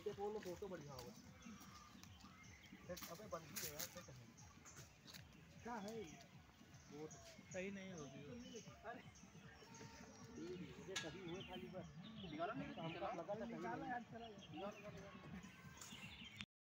इनके फ़ोन में फ़ोटो बढ़िया होगा। अबे बंद ही है यार क्या कहें क्या है वो सही नहीं होगी अरे। ये कभी हुए खाली बस। निकाला नहीं हमको लगा था कहीं नहीं। निकाल निकाल निकाल